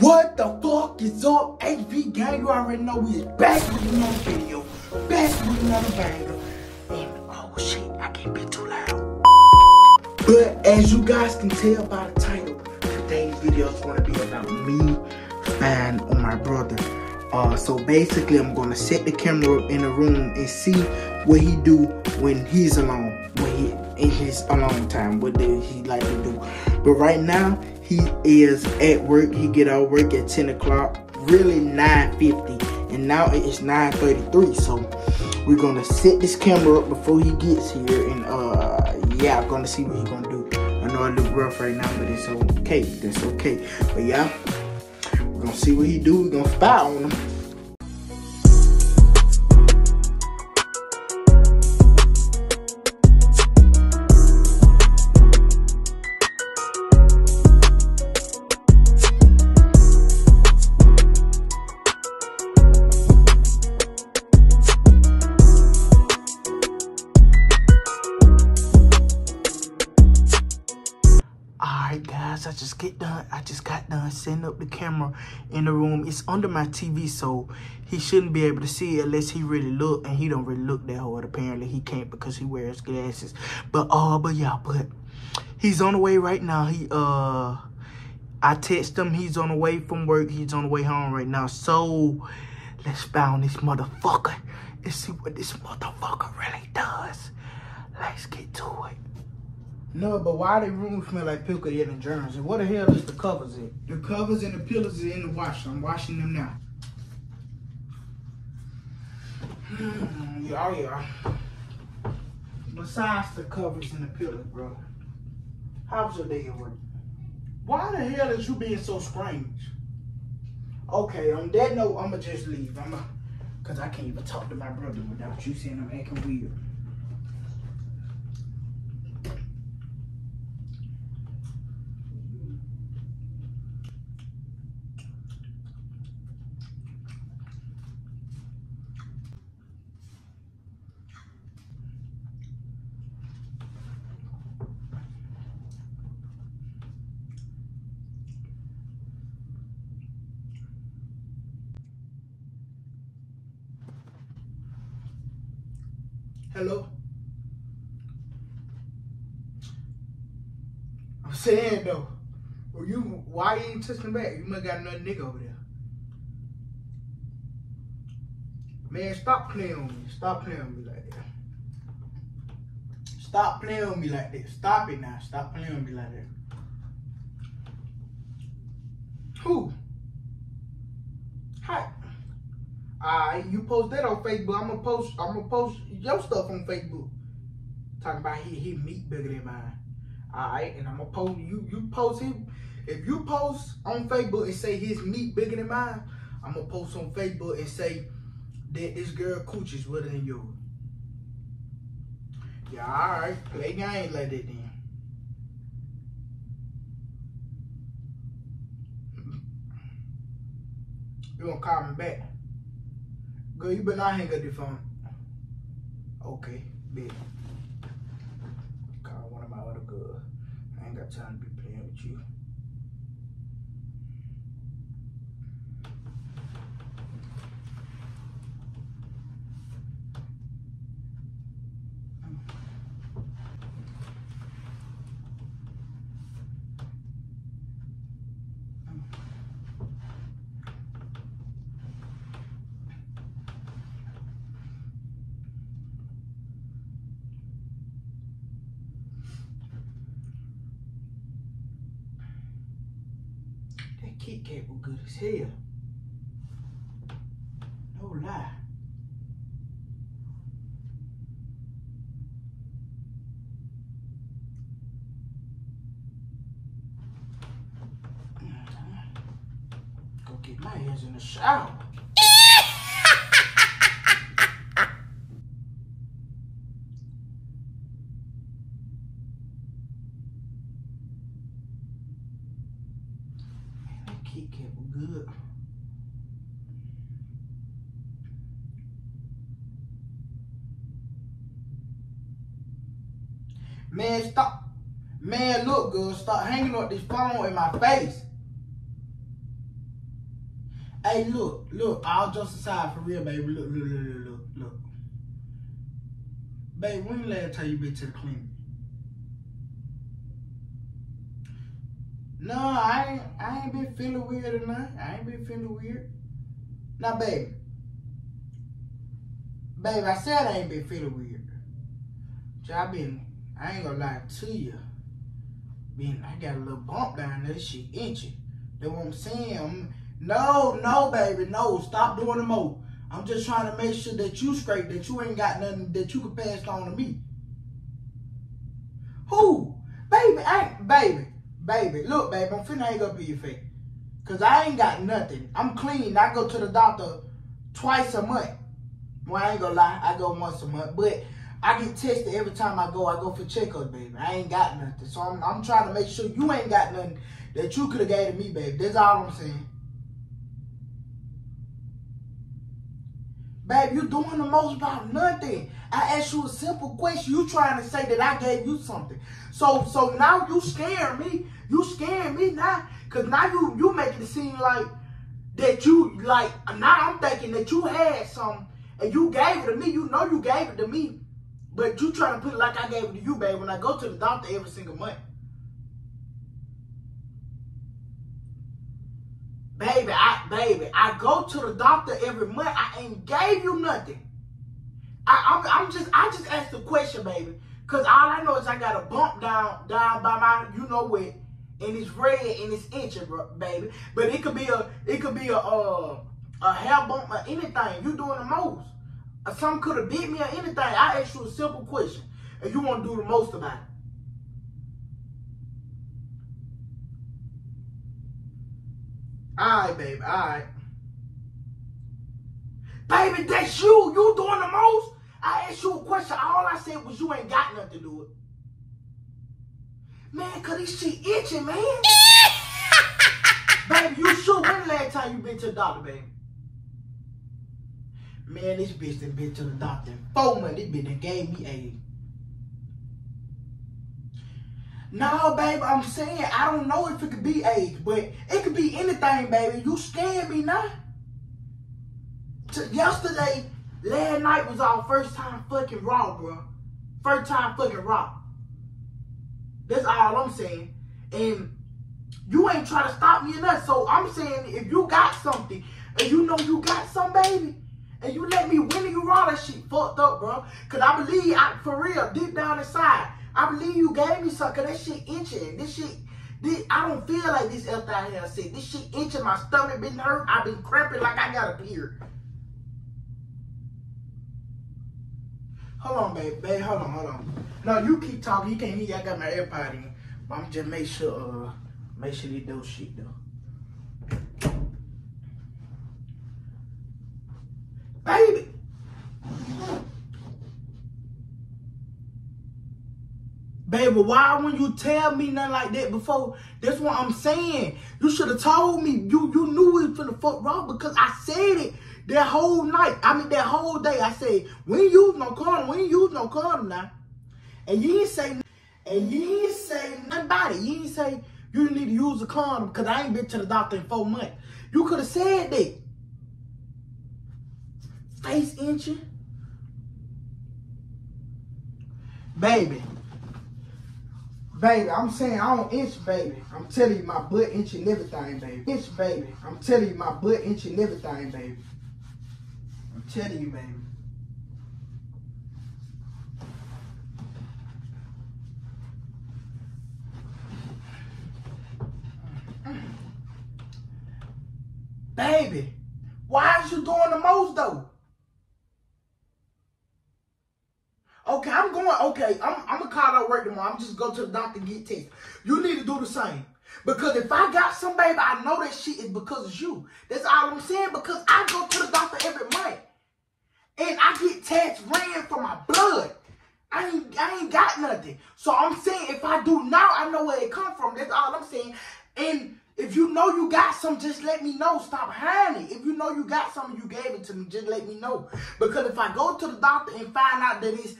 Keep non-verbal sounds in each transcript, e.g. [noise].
What the fuck is up, HV gang? You already know we is back with another video, back with another banger. And oh shit, I can't be too loud. But as you guys can tell by the title, today's video is gonna be about me and on my brother. Uh, so basically, I'm gonna set the camera in the room and see what he do when he's alone, when he in his alone time, what does he like to do. But right now, he is at work. He get out work at 10 o'clock, really 9.50, and now it's 9.33. So we're gonna set this camera up before he gets here, and uh, yeah, I'm gonna see what he's gonna do. I know I look rough right now, but it's okay. That's okay. But yeah. We're gonna see what he do. We're gonna spy on him. I just got done setting up the camera in the room. It's under my TV, so he shouldn't be able to see it unless he really look. And he don't really look that hard. Apparently, he can't because he wears glasses. But uh, but yeah, but he's on the way right now. He uh, I text him. He's on the way from work. He's on the way home right now. So let's found this motherfucker and see what this motherfucker really does. Let's get to it. No, but why the room smell like pickle and germs? And what the hell is the covers in? The covers and the pillows are in the wash. I'm washing them now. Yeah, yeah. Besides the covers and the pillows, bro. How's your day at work? Why the hell is you being so strange? Okay, on that note, I'ma just leave. I'ma, cause I can't even talk to my brother without you saying I'm acting weird. Hello? I'm saying though, well, you why you ain't touching back? You must got another nigga over there. Man, stop playing with me. Stop playing with me like that. Stop playing with me like that. Stop it now. Stop playing with me like that. Who? Hi. Alright, you post that on Facebook. I'm gonna post. I'm gonna post your stuff on Facebook. Talking about he he meat bigger than mine. Alright, and I'm gonna post you. You post him. If you post on Facebook and say his meat bigger than mine, I'm gonna post on Facebook and say that this girl coochie is better than yours. Yeah, alright. Play game like that then. You gonna call me back? Girl, you better not hang up the phone. Okay, big. Call one of my other girls. I ain't got time to be playing with you. Kat was good as hell. No lie. Uh-huh. Go get my hands in the shower. Kit Kat was good. Man, stop. Man, look, girl, stop hanging up this phone in my face. Hey, look, look, all just aside, for real, baby. Look, look, look, look, look. Babe, when the last time you been to the clinic? No, I ain't, I ain't been feeling weird nothing. I ain't been feeling weird. Now, baby. Babe, I said I ain't been feeling weird. So I been, I ain't gonna lie to you. Been, I got a little bump down there, she itchy. They what I'm saying. I'm, no, no, baby, no. Stop doing the mo. I'm just trying to make sure that you scrape, that you ain't got nothing that you can pass on to me. Who? Baby, I baby, baby. Look, baby, I'm finna hang up in your face. Cause I ain't got nothing. I'm clean. I go to the doctor twice a month. Well, I ain't gonna lie, I go once a month. But I get tested every time I go. I go for checkups, baby. I ain't got nothing. So I'm, I'm trying to make sure you ain't got nothing that you could have gave to me, baby. That's all I'm saying. Babe, you doing the most about nothing. I asked you a simple question. You trying to say that I gave you something. So so now you scaring me. You scaring me now. Cause now you you making it seem like that you like now I'm thinking that you had some and you gave it to me. You know you gave it to me. But you trying to put it like I gave it to you, babe, when I go to the doctor every single month. Baby, I baby, I go to the doctor every month. I ain't gave you nothing. I, I'm, I'm just I just asked the question, baby. Cause all I know is I got a bump down down by my you know what, and it's red and it's itching, baby. But it could be a it could be a uh, a hair bump or anything. You doing the most. Something could have beat me or anything. I asked you a simple question, and you want to do the most about it. Alright, baby, alright. Baby, that's you. You doing the most. I asked you a question. All I said was you ain't got nothing to do it. Man, cause this shit itching, man. [laughs] baby, you sure when the last time you been to the doctor, baby? Man, this bitch done been to the doctor in four months. This bitch done gave me a No, baby, I'm saying I don't know if it could be age, but it could be anything, baby. You scared me now. yesterday, last night was our first time fucking raw, bro. First time fucking raw. That's all I'm saying. And you ain't trying to stop me enough. So I'm saying if you got something and you know you got some, baby, and you let me win you raw, that shit fucked up, bro. Cause I believe, I, for real, deep down inside, I believe you gave me something. That shit itching. This shit, this, I don't feel like this after I had sick. This shit itching. My stomach been hurt. I've been cramping like I got a period. Hold on, babe. Babe, hold on, hold on. No, you keep talking. You can't hear. I got my AirPod in. But I'm just make sure, uh, make sure they do shit though. Baby, Baby, why when you tell me nothing like that before? That's what I'm saying. You should have told me. You you knew it was the fuck wrong because I said it that whole night. I mean that whole day. I said, we ain't use no condom. We ain't use no condom now. And you ain't say and you ain't say nothing about it. You ain't say you need to use a condom because I ain't been to the doctor in four months. You could have said that. Face inching. Baby, Baby, I'm saying I don't inch, baby. I'm telling you my butt inch and everything, baby. Inch, baby. I'm telling you my butt inch and everything, baby. I'm telling you, baby. Baby, why is you doing the most though? Okay, I'm going, okay, I'm, I'm going to call out work tomorrow. I'm just go to the doctor and get tested. You need to do the same. Because if I got some baby, I know that shit is because of you. That's all I'm saying. Because I go to the doctor every month. And I get tests ran for my blood. I ain't, I ain't got nothing. So I'm saying if I do now, I know where it come from. That's all I'm saying. And if you know you got some, just let me know. Stop hiding it. If you know you got something, you gave it to me, just let me know. Because if I go to the doctor and find out that it's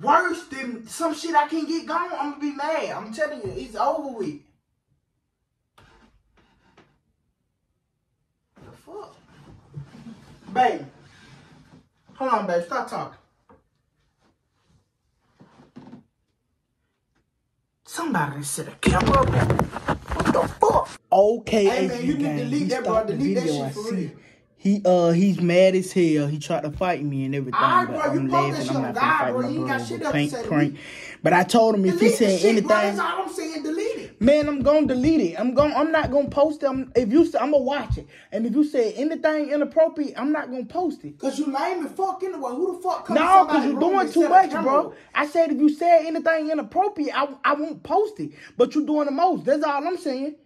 worse than some shit I can get gone, I'm gonna be mad. I'm telling you, it's over with. The fuck? Babe. Hold on, babe. Stop talking. Somebody set a camera up there. What the fuck? Okay, Hey, man, you need to delete that, bro. Delete that shit for real. He uh he's mad as hell. He tried to fight me and everything, Alright, but bro, I'm laughing. I'm not gonna fight bro. my got brother shit over else to paint say prank. But I told him if he Delete said shit, bro. anything, That's all I'm saying. Delete it. man, I'm gonna delete it. I'm going I'm not gonna post it. I'm, if you I'm gonna watch it, and if you say anything inappropriate, I'm not gonna post it. Cause you lame and fuck anyway. Who the fuck comes No, because you're doing too much, bro. I said if you said anything inappropriate, I, I won't post it. But you're doing the most. That's all I'm saying.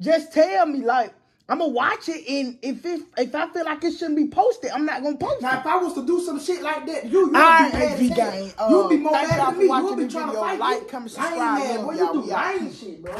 Just tell me, like, I'm gonna watch it, and if it, if I feel like it shouldn't be posted, I'm not gonna post Now, it. if I was to do some shit like that, you you'd be mad uh, You'd be more thank mad than me. You'd be trying to fight Like, me. comment, I ain't subscribe, mad, y'all. You do out. lame shit, bro.